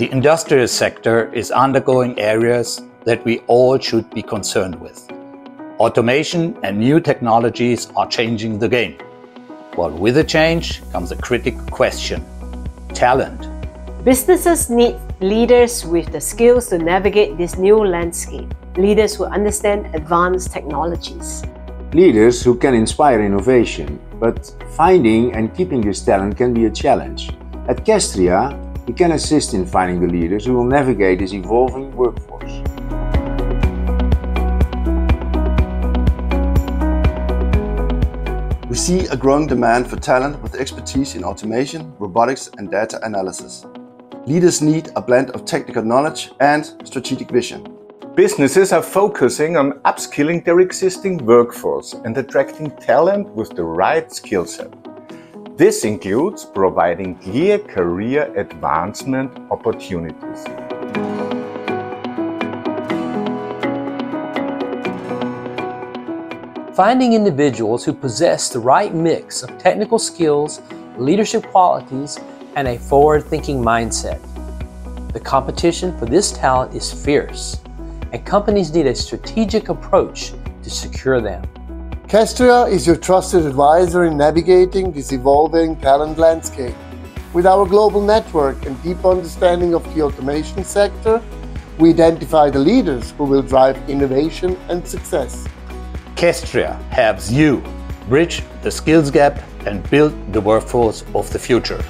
The industrial sector is undergoing areas that we all should be concerned with. Automation and new technologies are changing the game. While with the change comes a critical question talent. Businesses need leaders with the skills to navigate this new landscape, leaders who understand advanced technologies. Leaders who can inspire innovation, but finding and keeping this talent can be a challenge. At Kestria, we can assist in finding the leaders who will navigate this evolving workforce. We see a growing demand for talent with expertise in automation, robotics and data analysis. Leaders need a blend of technical knowledge and strategic vision. Businesses are focusing on upskilling their existing workforce and attracting talent with the right skill set. This includes providing clear career advancement opportunities. Finding individuals who possess the right mix of technical skills, leadership qualities, and a forward thinking mindset. The competition for this talent is fierce, and companies need a strategic approach to secure them. Kestria is your trusted advisor in navigating this evolving talent landscape. With our global network and deep understanding of the automation sector, we identify the leaders who will drive innovation and success. Kestria helps you bridge the skills gap and build the workforce of the future.